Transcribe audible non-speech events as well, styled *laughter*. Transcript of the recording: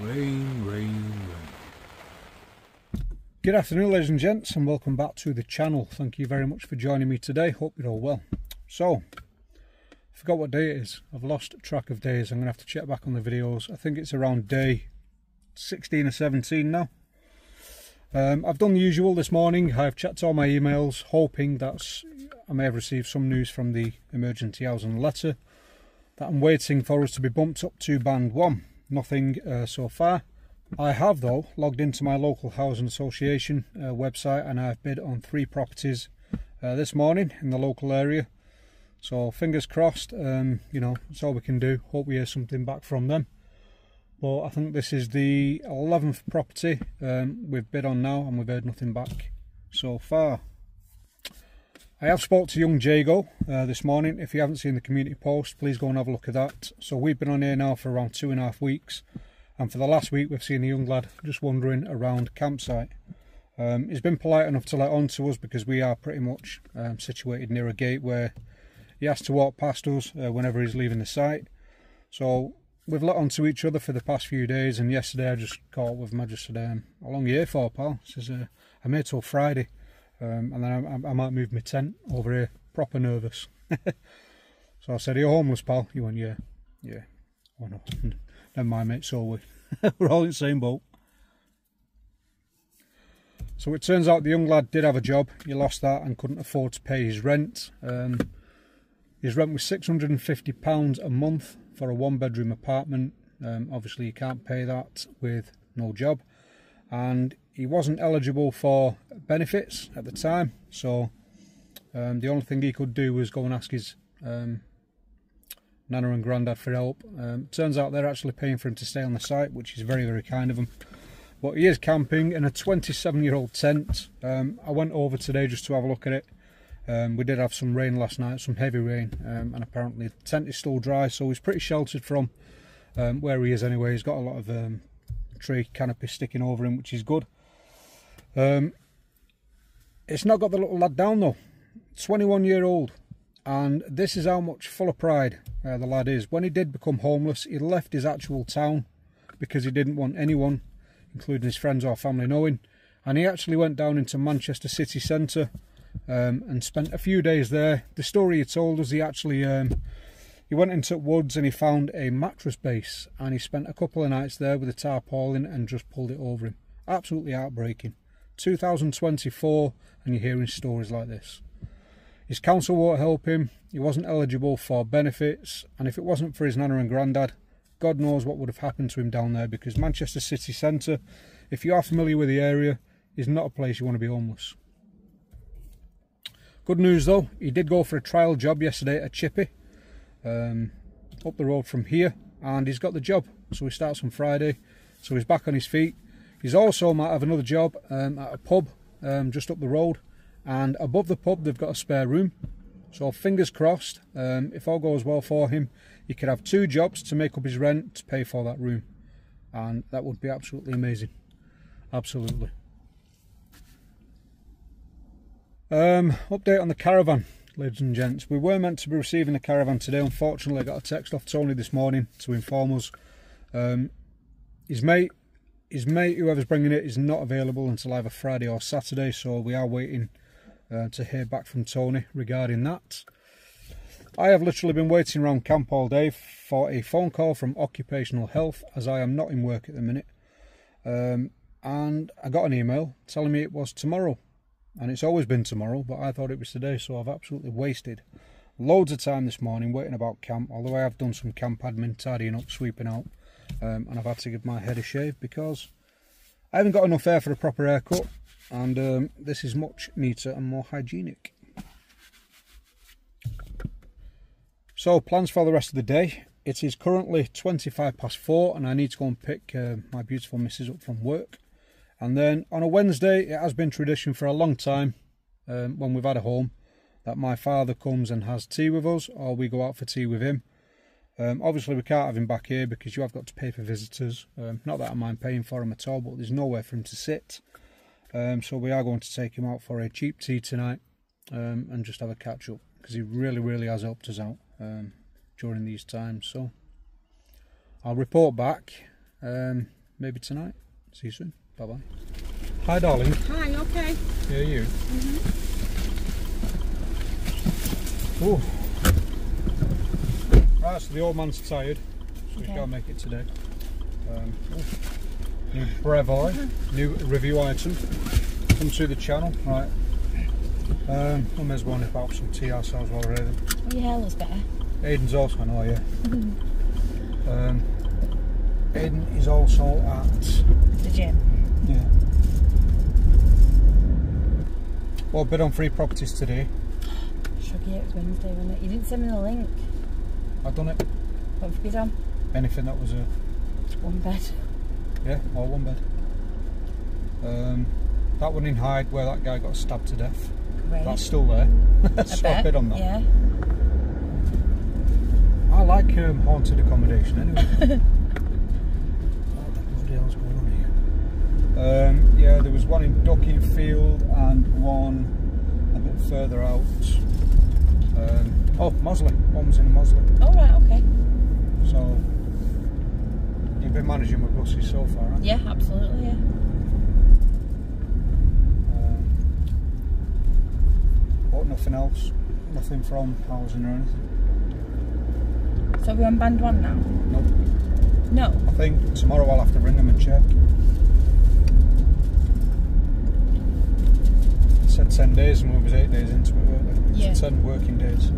Rain, rain, rain. Good afternoon, ladies and gents, and welcome back to the channel. Thank you very much for joining me today. Hope you're all well. So, I forgot what day it is. I've lost track of days. I'm going to have to check back on the videos. I think it's around day 16 or 17 now. Um, I've done the usual this morning. I've checked all my emails, hoping that I may have received some news from the emergency housing letter that I'm waiting for us to be bumped up to band one. Nothing uh, so far. I have though logged into my local housing association uh, website and I've bid on three properties uh, this morning in the local area. So fingers crossed. Um, you know that's all we can do. Hope we hear something back from them. But I think this is the 11th property um, we've bid on now and we've heard nothing back so far. I have spoke to young Jago uh, this morning. If you haven't seen the community post, please go and have a look at that. So we've been on here now for around two and a half weeks. And for the last week, we've seen a young lad just wandering around campsite. Um, he's been polite enough to let on to us because we are pretty much um, situated near a gate where he has to walk past us uh, whenever he's leaving the site. So we've let on to each other for the past few days. And yesterday I just caught with him. I just said, um, how long are you here for, pal? He says, uh, I'm here till Friday. Um, and then I, I, might move my tent over here. Proper nervous. *laughs* so I said, Are you homeless, pal? You went, Yeah. Yeah. Why not? *laughs* Never mind, mate. So we. *laughs* We're all in the same boat. So it turns out the young lad did have a job. He lost that and couldn't afford to pay his rent. Um, his rent was £650 a month for a one bedroom apartment. Um, obviously, you can't pay that with no job. And he wasn't eligible for benefits at the time, so um, the only thing he could do was go and ask his um, nana and granddad for help. Um, turns out they're actually paying for him to stay on the site, which is very, very kind of them. But he is camping in a 27 year old tent. Um, I went over today just to have a look at it. Um, we did have some rain last night, some heavy rain, um, and apparently the tent is still dry, so he's pretty sheltered from where he is anyway. He's got a lot of tree canopy sticking over him, which is good. Um, it's not got the little lad down though. 21 year old. And this is how much full of pride uh, the lad is. When he did become homeless, he left his actual town because he didn't want anyone, including his friends or family, knowing. And he actually went down into Manchester city centre um, and spent a few days there. The story he told us, he actually um, he went into woods and he found a mattress base and he spent a couple of nights there with a tarpaulin and just pulled it over him. Absolutely heartbreaking. 2024 and you're hearing stories like this. His council won't help him, he wasn't eligible for benefits, and if it wasn't for his nana and granddad, God knows what would have happened to him down there because Manchester city centre, if you are familiar with the area, is not a place you want to be homeless. Good news though, he did go for a trial job yesterday at Chippy, um, up the road from here, and he's got the job. So he starts on Friday, so he's back on his feet. He's also might have another job um, at a pub um, just up the road, and above the pub they've got a spare room. So fingers crossed, um, if all goes well for him, he could have two jobs to make up his rent to pay for that room, and that would be absolutely amazing. Absolutely. Um, update on the caravan, ladies and gents. We were meant to be receiving the caravan today. Unfortunately, I got a text off Tony this morning to inform us. Um, his mate his mate, whoever's bringing it, is not available until either Friday or Saturday, so we are waiting uh, to hear back from Tony regarding that. I have literally been waiting around camp all day for a phone call from Occupational Health, as I am not in work at the minute. Um, and I got an email telling me it was tomorrow. And it's always been tomorrow, but I thought it was today, so I've absolutely wasted loads of time this morning waiting about camp, although I have done some camp admin, tidying up, sweeping out um, and I've had to give my head a shave because I haven't got enough hair for a proper haircut and um, this is much neater and more hygienic. So plans for the rest of the day. It is currently 25 past 4 and I need to go and pick uh, my beautiful missus up from work. And then on a Wednesday, it has been tradition for a long time um, when we've had a home that my father comes and has tea with us or we go out for tea with him. Um, obviously, we can't have him back here because you have got to pay for visitors. Um, not that I mind paying for him at all, but there's nowhere for him to sit. Um, so we are going to take him out for a cheap tea tonight um, and just have a catch up because he really, really has helped us out um, during these times. So I'll report back um, maybe tonight. See you soon. Bye bye. Hi, darling. Hi, okay. Yeah, you. Oh. So the old man's tired, so Okay. got to make it today. Um, new Brevoy, new review item. Come to the channel, right. Um, I may as well nip out some tea ourselves while we're here. Oh, hair looks better. Aiden's also, I know, yeah. Um, Aiden is also at The gym. yeah. Well, bid on free properties today. *gasps* Shuggy, it was Wednesday, wasn't it? You didn't send me the link. I've done it. What have you on? Anything that was a One bed. yeah, all one bed. Um, that one in Hyde where that guy got stabbed to death. Great. That's still there. *laughs* *laughs* So I bid on that. Yeah. I like um, haunted accommodation anyway. *laughs* what the bloody hell's going on here? Um, yeah, there was one in Dukinfield and one a bit further out. Um, oh, Mossley. One was in Mossley. Oh, right, okay. So you've been managing with buses so far, right? Yeah, absolutely, yeah. Um, but nothing else. Nothing from housing or anything. So we're on band one now? Nope. No. I think tomorrow I'll have to ring them and check. Said 10 days and we was 8 days into it, weren't we? Yeah. 10 working days.